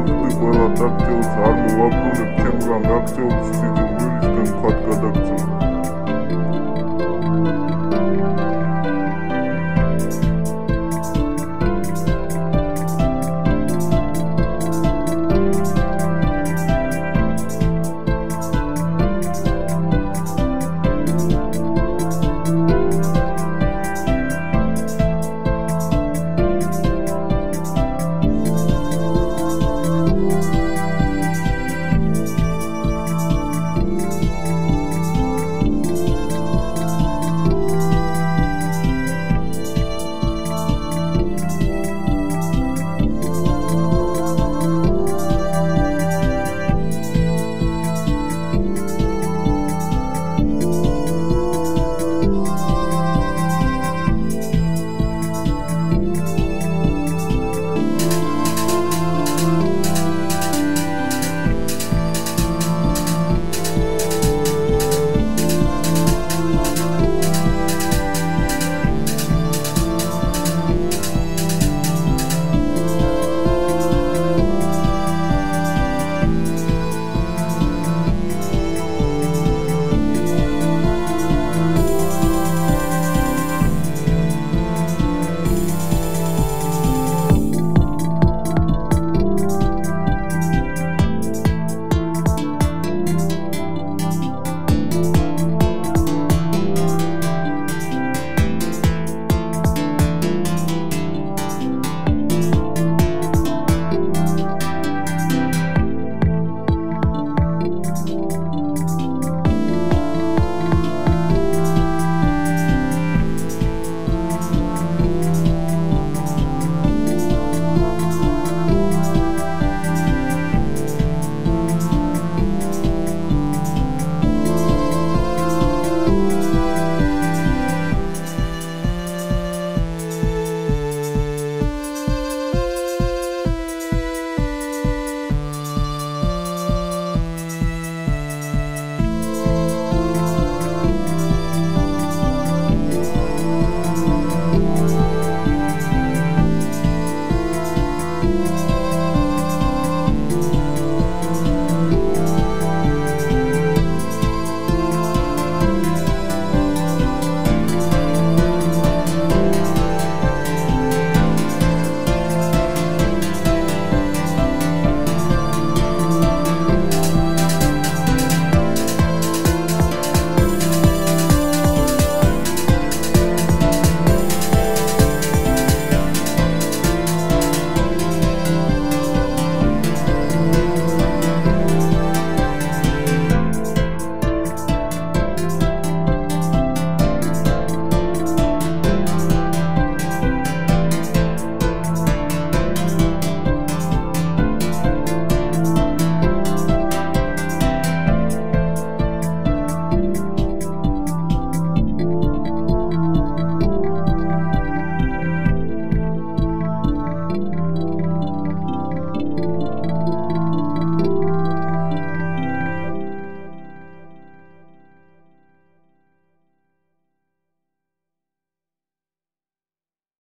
შევწყვეტი ყველა ტრაქციულს არ მოვაბრუნებ ჩემგან გაქცეულს სიძულვილისკენ მხატ გადაგწევ